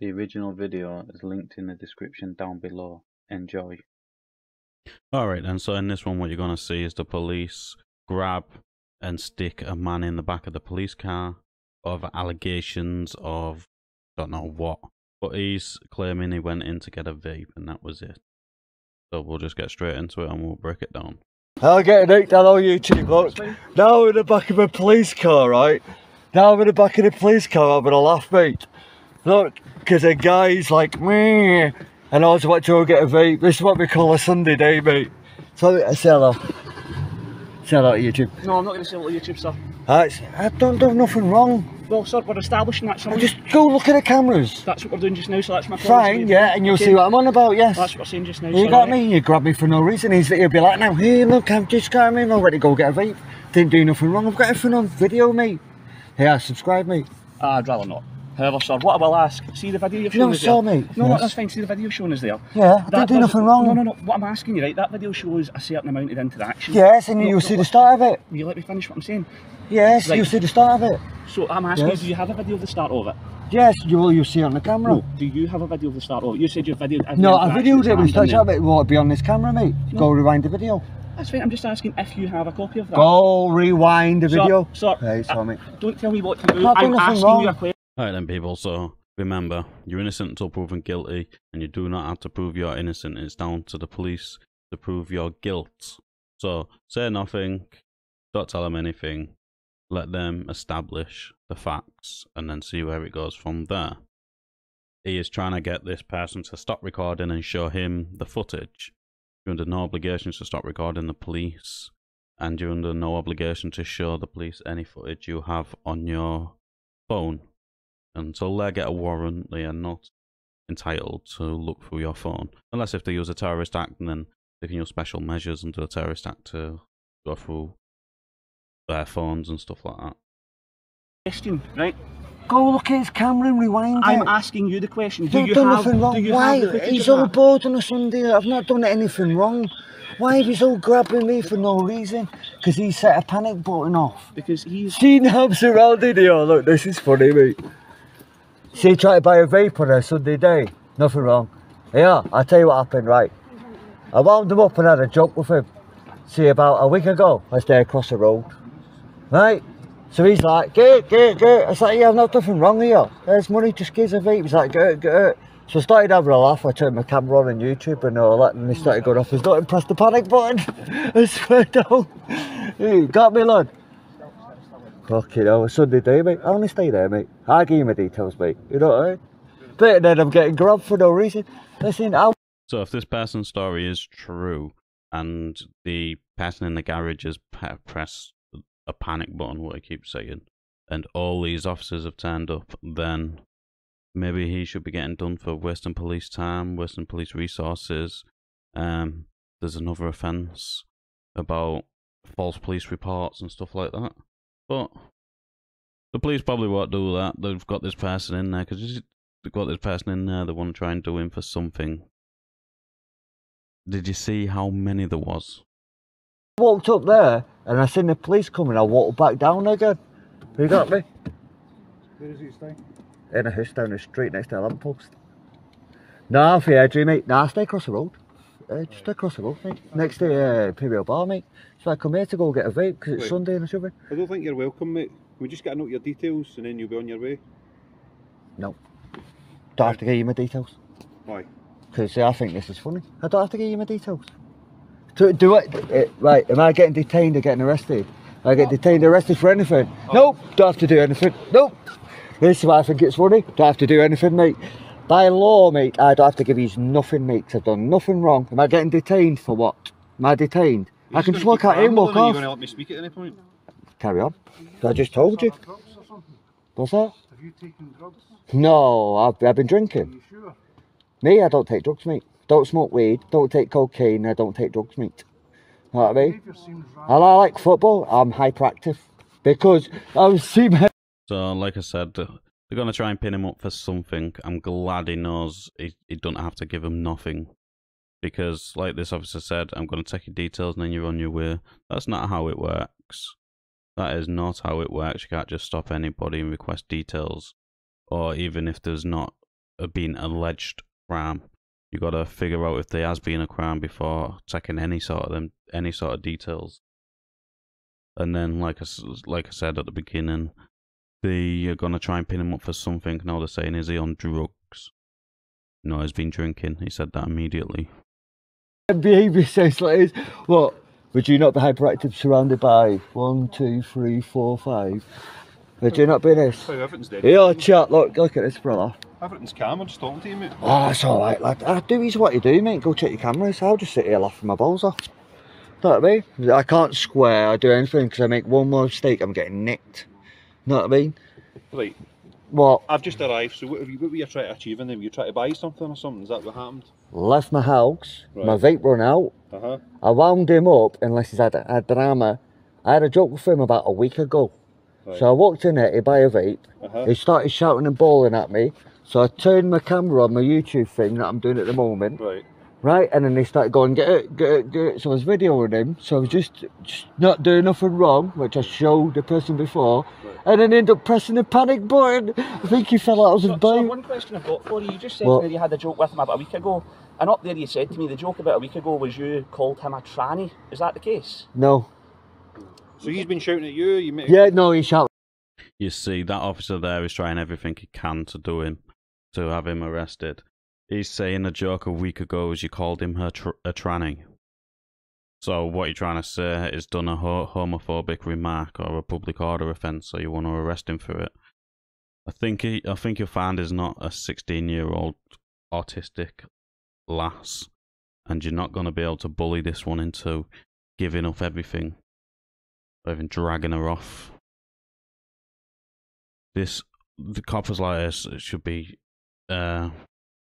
The original video is linked in the description down below. Enjoy. Alright then, so in this one what you're gonna see is the police grab and stick a man in the back of the police car of allegations of don't know what. But he's claiming he went in to get a vape and that was it. So we'll just get straight into it and we'll break it down. I'll get an out down on YouTube, look. Now I'm in the back of a police car, right? Now I'm in the back of the police car having a laugh, mate. Look, because a guy's like, me, and I was about to go get a vape. This is what we call a Sunday day, mate. So I say hello. Say hello to YouTube. No, I'm not going to say hello to YouTube, sir. Right, I don't do nothing wrong. Well, sir, we're establishing that. So Just go look at the cameras. that's what we're doing just now. So that's my call. Fine, yeah, and you'll see what I'm on about, yes. That's what we're saying just now. You sir, got right? me, you grab me for no reason. He's, he'll be like, now, hey, look, I'm just got me, I'm ready to go get a vape. Didn't do nothing wrong, I've got everything on video, mate. Yeah, subscribe, mate. Ah, I'd rather not. However, sir, what I will ask, see the video you've You shown us there? me? No, Yes. that's fine. See the video showing us there. Yeah, I didn't do nothing wrong. No, no, no. What I'm asking you, right? That video shows a certain amount of interaction. Yes, and No, you'll no, see the start of it. Will you let me finish what I'm saying? Yes, Right. you'll see the start of it. So I'm asking Yes. you, do you have a video of the start of it? Yes, you will, you'll see it on the camera. No. Do you have a video of the start of it? You said you videoed every No, I videoed it, we started there. it won't be on this camera, mate. No. Go rewind the video. That's fine. I'm just asking if you have a copy of that. Go rewind the video. Sir, Right, sorry, uh, mate. don't tell me what to do. I'm asking wrong. you a question. Alright then people, so remember, you're innocent until proven guilty, and you do not have to prove you're innocent. It's down to the police to prove your guilt. So say nothing, don't tell them anything, let them establish the facts, and then see where it goes from there. He is trying to get this person to stop recording and show him the footage. You're under no obligation to stop recording the police, and you're under no obligation to show the police any footage you have on your phone until they get a warrant, they are not entitled to look through your phone. Unless if they use a terrorist act, and then they can use special measures under the terrorist act to go through their phones and stuff like that. question, right? Go look at his camera and rewind I'm it. asking you the question. Do You've you done have? nothing Do wrong. you Why? have He's of all that? bored on a Sunday. I've not done anything wrong. Why is he all grabbing me for no reason? Because he set a panic button off. Because he's. See now I'm surrounded here. Look, this is funny, mate. See, try to buy a vape on a Sunday day. Nothing wrong. Yeah, I'll tell you what happened, right? I wound him up and had a joke with him. See, about a week ago, I stayed across the road. Right? So he's like, get, get, get. I was like, yeah, I've not nothing wrong here. There's money, just give a vape. He's like, get get. So I started having a laugh. I turned my camera on on YouTube and all that, and he started going off. He's not press the panic button. I swear down. Got me, lad. Fucking hell, a Sunday day, mate. I only stay there, mate. I'll give you my details, mate. You know what I mean? But then I'm getting grabbed for no reason. Listen, I So if this person's story is true, and the person in the garage has pressed a panic button, what he keeps saying, and all these officers have turned up, then maybe he should be getting done for Western Police time, Western Police resources. Um, there's another offence about false police reports and stuff like that. But the police probably won't do that. They've got this person in there because they've got this person in there. They want to try and do him for something. Did you see how many there was? I walked up there and I seen the police coming. I walked back down again. You got me? Where is he staying? In a house down the street next to a lamppost. Nah, for you, mate. Nah, stay across the road. Uh, just across the road, mate. Next to uh, Imperial Bar, mate. So I come here to go get a vape because it's Wait. Sunday and I should be. I don't think you're welcome, mate. We just get to note of your details and then you'll be on your way. No. Don't have to give you my details. Why? Because I think this is funny. I don't have to give you my details. To do it, uh, right? Am I getting detained or getting arrested? I get detained or arrested for anything? Nope. Don't have to do anything. Nope. This is why I think it's funny. Don't have to do anything, mate. By law, mate, I don't have to give you nothing, mate. 'cause I've done nothing wrong. Am I getting detained for what? Am I detained? I can just walk out here and walk You're off. going to let me speak at any point? Carry on. I just told you. Drugs or something? What's that? Have you taken drugs? No, I've, I've been drinking. Are you sure? Me, I don't take drugs, mate. Don't smoke weed, don't take cocaine, I don't take drugs, mate. Know what I mean? And I like football, I'm hyperactive. Because I've seen my So, like I said, uh, they're going to try and pin him up for something. I'm glad he knows he, he don't have to give him nothing. Because, like this officer said, I'm going to take your details and then you're on your way. That's not how it works. That is not how it works. You can't just stop anybody and request details. Or even if there's not been alleged crime. You got to figure out if there has been a crime before taking any sort of them, any sort of details. And then, like I, like I said at the beginning, they are gonna try and pin him up for something. Now they're saying, is he on drugs? No, he's been drinking. He said that immediately. behaviour says like this. What? Would you not be hyperactive surrounded by one, two, three, four, five? Would you not be this? Oh, everything's dead. Yeah, oh, chat, look, look at this, brother. Everything's calm. I'm just talking to you, mate. Oh, it's alright, lad. I do is what you do, mate. Go check your cameras. I'll just sit here laughing my balls off. Know what I mean? I can't swear or do anything because I make one more mistake, I'm getting nicked. Know what I mean? Right. What? I've just arrived. So what, have you, what were you trying to achieve? And then were you trying to buy something or something? Is that what happened? Left my house, my vape run out. Uh huh. I wound him up unless he's had a, a drama. I had a joke with him about a week ago. Right. So I walked in there to buy a vape. Uh huh. He started shouting and bawling at me. So I turned my camera on my YouTube thing that I'm doing at the moment, Right. right? And then they started going, get it, get it, get it. So I was videoing him. So I was just, just not doing nothing wrong, which I showed the person before. And then end up pressing the panic button. I think he fell out of his So, so one question I've got for you. You just said What? you had a joke with him about a week ago. And up there you said to me the joke about a week ago was you called him a tranny. Is that the case? No. So he's been shouting at you. You made Yeah, no, he shouted. You see, that officer there is trying everything he can to do him, to have him arrested. He's saying a joke a week ago as you called him her tr- a tranny. So what you're trying to say is done a ho- homophobic remark or a public order offence, so you want to arrest him for it. I think he, I think you'll find he's not a 16 year old autistic lass, and you're not going to be able to bully this one into giving up everything, or even dragging her off this the coppers like this should be uh,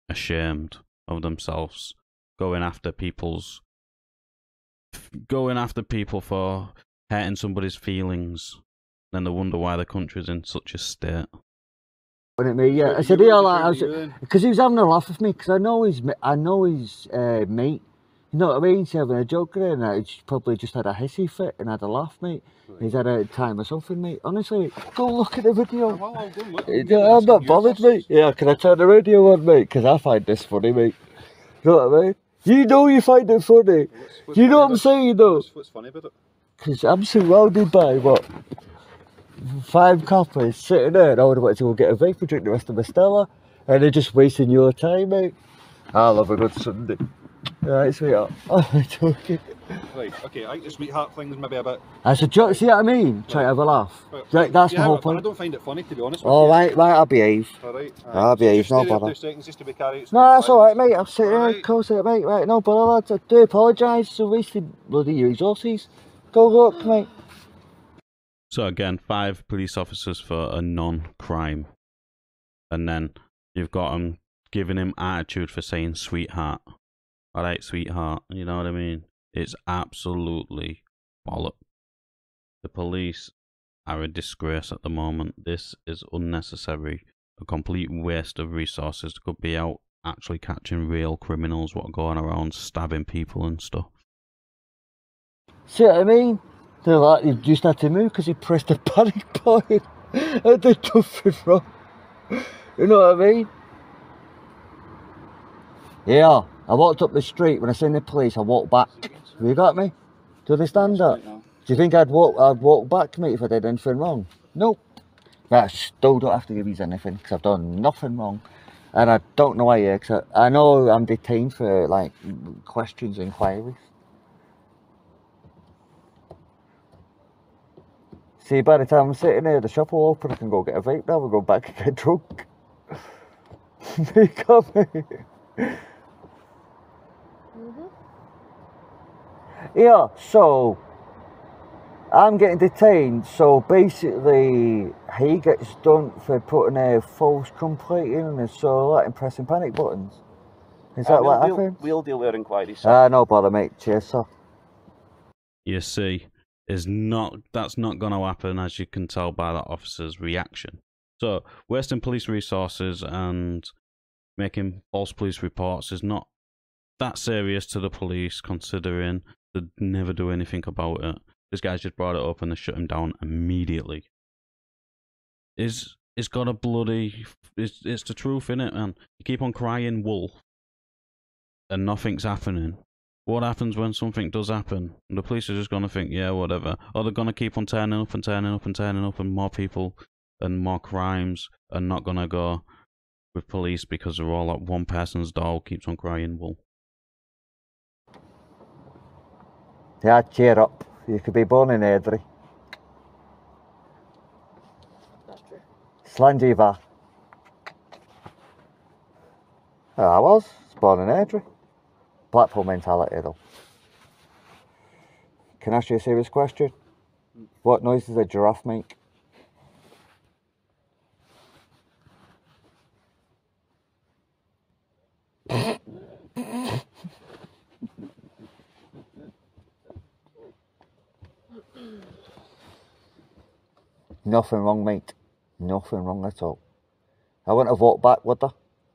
ashamed of themselves going after people's going after people for hurting somebody's feelings then they wonder why the country's in such a state at me. Yeah, I said, yeah, like, I shouting was, at you because he was having a laugh with me. Because I know he's, I know he's uh, mate. You know what I mean? He's having a joke with it, and I probably just had a hissy fit and had a laugh, mate. He's had a time or something, mate. Honestly, go look at the video. Well, I'll go and look. Yeah, I'm not bothered, mate. Yeah, can I turn the radio on, mate? Because I find this funny, mate. You know what I mean? You know you find it funny. What's- what's You know what I'm saying, though? What's, what's funny about it? Because I'm surrounded by what? Five coppers sitting there, and I would have wanted to go get a vape and drink the rest of my Stella, and they're just wasting your time, mate. I love a good Sunday. Right, sweetheart. I'm joking. Right. Okay. I think the sweetheart thing's maybe a bit. That's a joke, see what I mean? Try to have a laugh. Right, that's yeah, my whole point. I don't find it funny to be honest. with Oh, you. right, right, I'll behave. All right. I'll be- just no stay there bother. Two seconds just to be carried. No, that's alright, mate. I'll sit here Alright. and close it, mate. Right, no bother, lads. I do apologise for wasting bloody resources. Go look, mate. so again five police officers for a non-crime and then you've got him giving him attitude for saying sweetheart all right sweetheart you know what i mean it's absolutely bollock the police are a disgrace at the moment this is unnecessary a complete waste of resources could be out actually catching real criminals what are going around stabbing people and stuff See what I mean? They're like, you just had to move because he pressed the panic button and did nothing wrong. You know what I mean? Yeah, I walked up the street when I seen the police, I walked back. Have you got me? Do you understand that? Do you think I'd walk, I'd walk back, mate, if I did anything wrong? Nope. But I still don't have to give you anything because I've done nothing wrong. And I don't know why, yeah, because I, I know I'm detained for, like, questions, inquiries. See, by the time I'm sitting here, the shop will open. I can go get a vape now. We'll go back and get drunk. you got Yeah, so I'm getting detained. So basically, he gets done for putting a false complaint in and so solar and pressing panic buttons. Is that Uh, what we'll, happened? We'll, we'll deal with our inquiries. sir. Ah, no bother, mate. Cheers, sir. you see is not that's not going to happen as you can tell by that officer's reaction so wasting police resources and making false police reports is not that serious to the police considering they never do anything about it this guy's just brought it up and they shut him down immediately is it's got a bloody. It's it's the truth in it, man. You keep on crying wolf, and nothing's happening. What happens when something does happen? The police are just gonna think, yeah, whatever. Or they're gonna keep on turning up and turning up and turning up, and more people and more crimes are not gonna go with police because they're all at one person's who keeps on crying wolf. Yeah, cheer up. You could be born in Airdrie. That's true. Slandiva. Oh, ah, I was born in Airdrie. Blackpool mentality though. Can I ask you a serious question? Mm. What noise does a giraffe make? Nothing wrong, mate. Nothing wrong at all. I wouldn't have walked back, would I?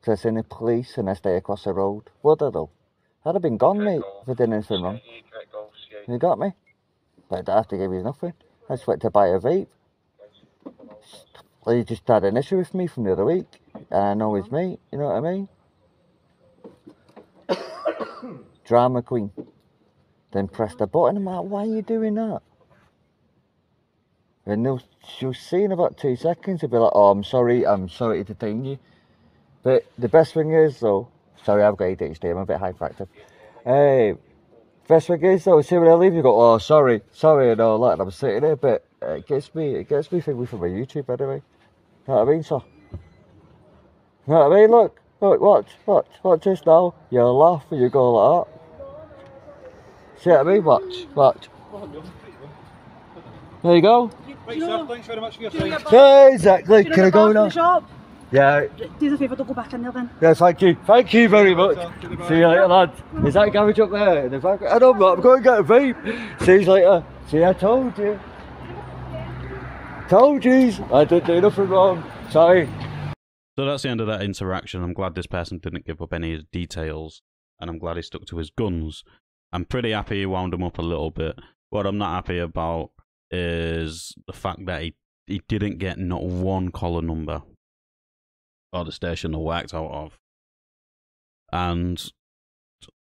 To seen the police and I stay across the road. Would I though? I'd have been gone, mate, if I did anything wrong. You got me? But I don't have to give you nothing. I just went to buy a vape. Well, he just had an issue with me from the other week. And I know his mate, you know what I mean? Drama queen. Then press the button. I'm like, why are you doing that? And they'll, she'll see in about two seconds, they'll be like, oh, I'm sorry, I'm sorry to detain you. But the best thing is, though, sorry, I've got ADHD, I'm a bit hyperactive. Hey, best thing is, though, see when I leave, you go, oh, sorry, sorry, and all that, and I'm sitting there, but it gets me, it gets me thinking from my YouTube anyway. You know what I mean, sir? You know what I mean? Look, look, watch, watch, watch this now. You'll laugh and you go like that. See what I mean? Watch, watch. There you go. Right, you sir, know- thanks very much for your Do time. Yeah, exactly. Can I go now? the shop? Yeah, Do us a favour, don't go back in there then. yeah, thank you. Thank you very much. sir. See you later, lad. Is that garage up there? In the back? I don't know, I'm going to get a vape. See you later. See, I told you. Told you. I didn't do nothing wrong. Sorry. So that's the end of that interaction. I'm glad this person didn't give up any details, and I'm glad he stuck to his guns. I'm pretty happy he wound him up a little bit. What I'm not happy about is the fact that he, he didn't get not one collar number or the station they worked out of. And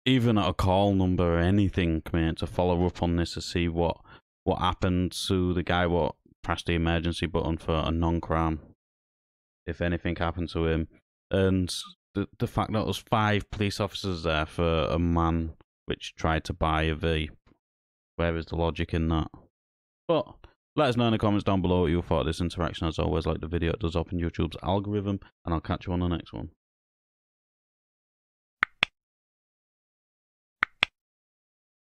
even at a call number or anything, mate, to follow up on this to see what what happened to the guy what pressed the emergency button for a non-crime if anything happened to him. And the the fact that there was five police officers there for a man which tried to buy a V. Where is the logic in that? But let us know in the comments down below what you thought of this interaction. As always, like the video, it does open YouTube's algorithm, and I'll catch you on the next one.